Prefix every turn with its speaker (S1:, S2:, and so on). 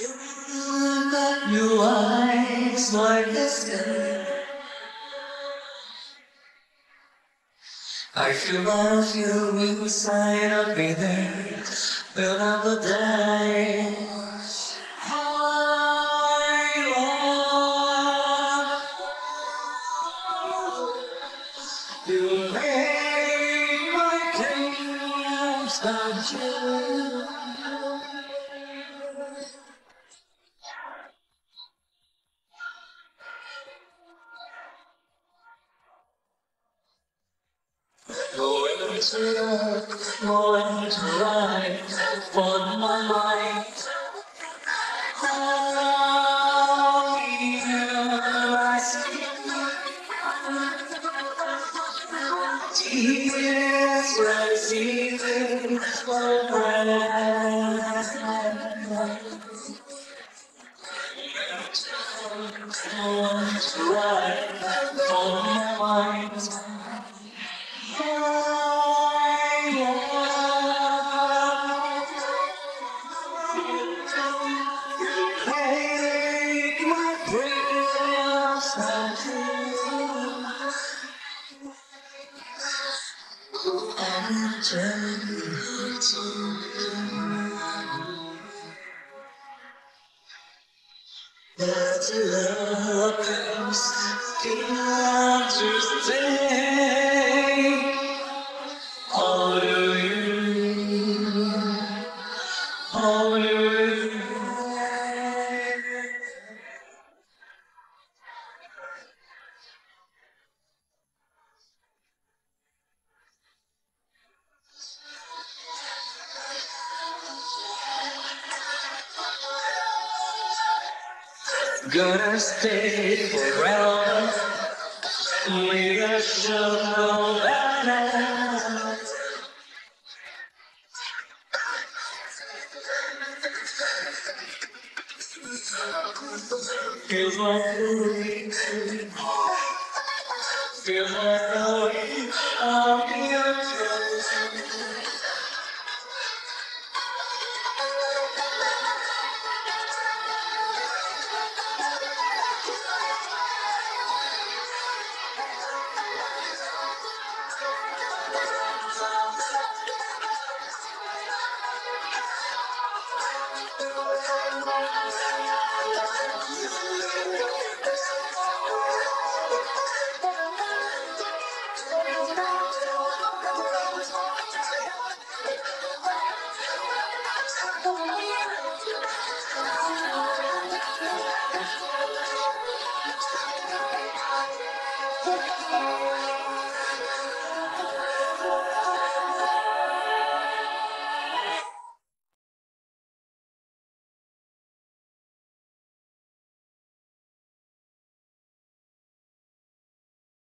S1: You got your eyes the sky. I feel love you inside of me there. Will die. I love you. Make my dreams come true. To to ride for my mind. Oh, here I see tears rising for breath. Going to ride for That love comes to stay. Gonna stay forever. We are sure that Feels like moving Feels like the I'm here And what you.